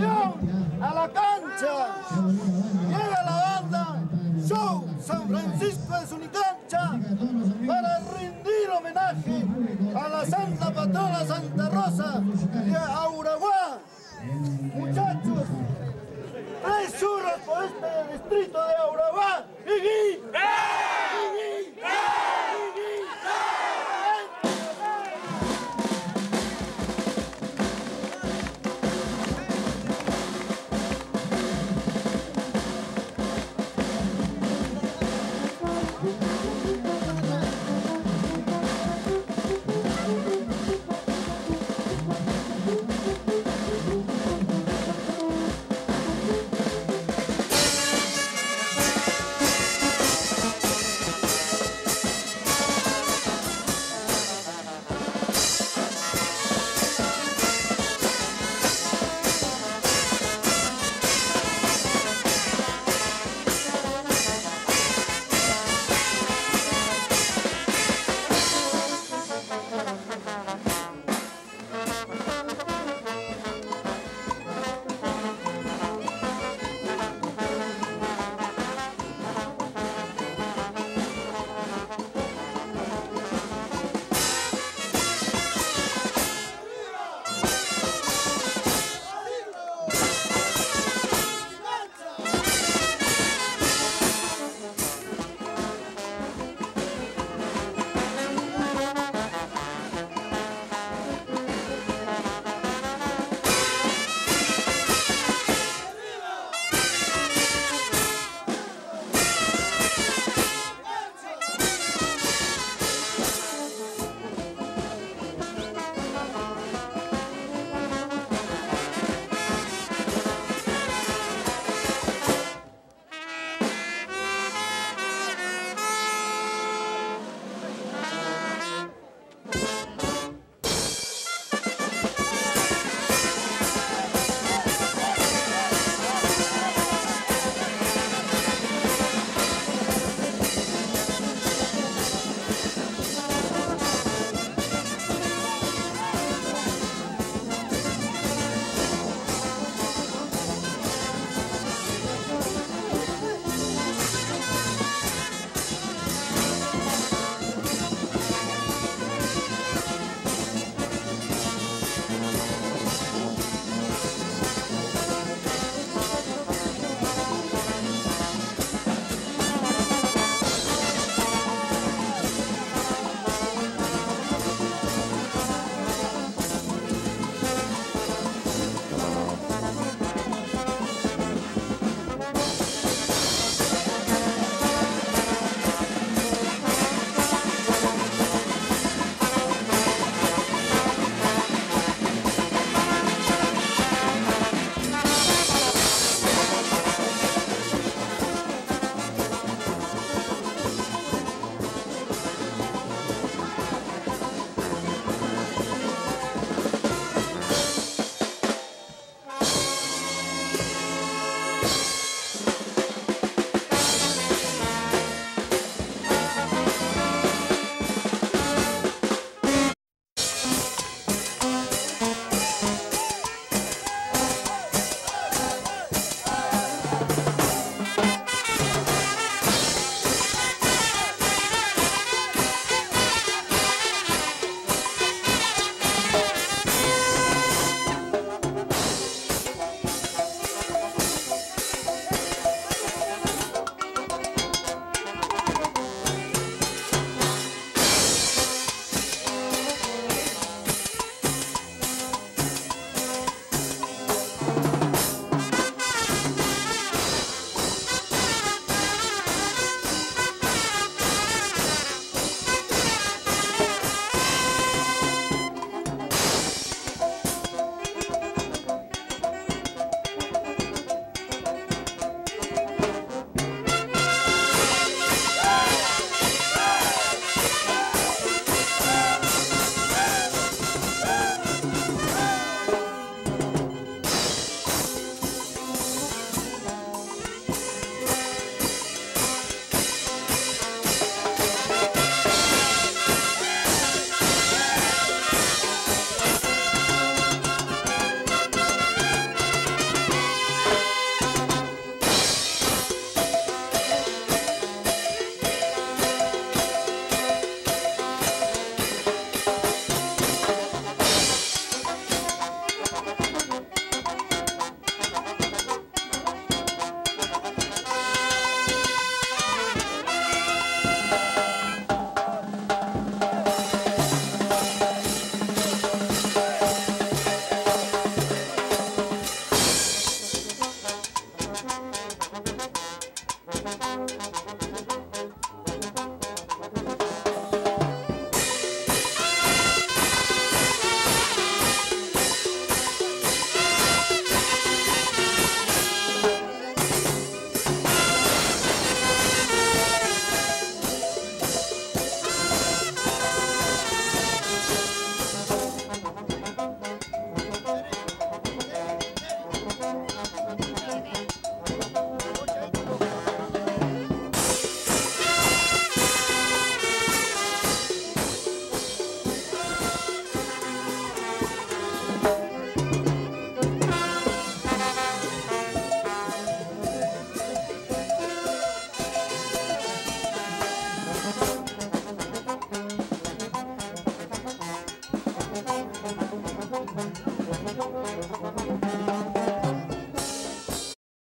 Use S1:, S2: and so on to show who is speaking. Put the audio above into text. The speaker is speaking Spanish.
S1: A la
S2: cancha. Llega la banda. Show San Francisco de Sunicancha para rendir homenaje a la Santa Patrona Santa Rosa de Auraguá. Muchachos, tres churros por este distrito de.